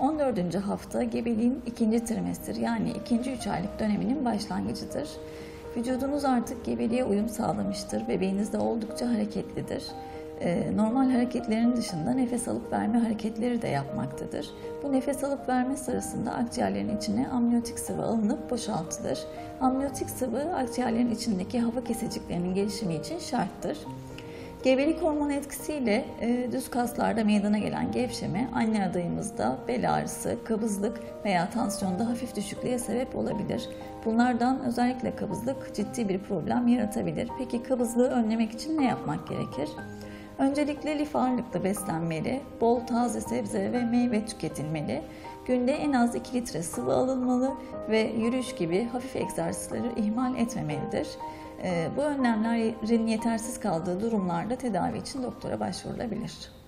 14. hafta gebeliğin ikinci trimester yani ikinci 3 aylık döneminin başlangıcıdır. Vücudunuz artık gebeliğe uyum sağlamıştır. Bebeğiniz de oldukça hareketlidir. Ee, Normal hareketlerin dışında nefes alıp verme hareketleri de yapmaktadır. Bu nefes alıp verme sırasında akciğerlerin içine amniyotik sıvı alınıp boşaltılır. Amniyotik sıvı akciğerlerin içindeki hava keseciklerinin gelişimi için şarttır. Gebelik hormonu etkisiyle e, düz kaslarda meydana gelen gevşeme anne adayımızda bel ağrısı, kabızlık veya tansiyonda hafif düşüklüğe sebep olabilir. Bunlardan özellikle kabızlık ciddi bir problem yaratabilir. Peki kabızlığı önlemek için ne yapmak gerekir? Öncelikle lif ağırlıklı beslenmeli, bol taze sebze ve meyve tüketilmeli. Günde en az 2 litre sıvı alınmalı ve yürüyüş gibi hafif egzersizleri ihmal etmemelidir. Ee, Bu önlemlerin yetersiz kaldığı durumlarda tedavi için doktora başvurulabilir.